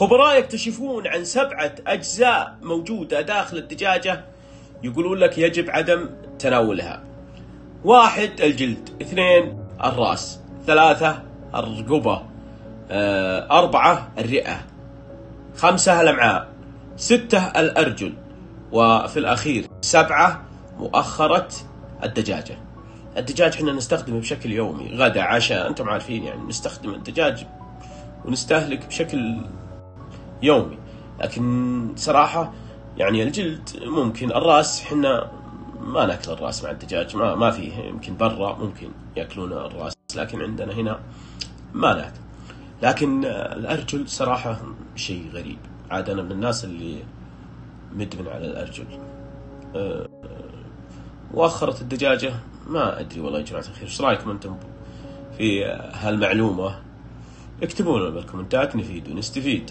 خبراء يكتشفون عن سبعة أجزاء موجودة داخل الدجاجة. يقولون لك يجب عدم تناولها. واحد الجلد. اثنين الرأس. ثلاثة الرقبة. آه، أربعة الرئة. خمسة الأمعاء. ستة الأرجل. وفي الأخير سبعة مؤخرة الدجاجة. الدجاج إحنا نستخدمه بشكل يومي. غدا عشاء. أنتم عارفين يعني نستخدم الدجاج ونستهلك بشكل يومي. لكن صراحة يعني الجلد ممكن الرأس إحنا ما نأكل الرأس مع الدجاج ما ما فيه يمكن برا ممكن يأكلون الرأس لكن عندنا هنا ما نأكل. لكن الأرجل صراحة شيء غريب. عاد أنا من الناس اللي مدمن على الأرجل. أه، مؤخرة الدجاجة. ما أدري والله يا جماعة الخير إيش رأيكم أنتم في هالمعلومة؟ اكتبوا لنا بالكومنتات نفيد ونستفيد.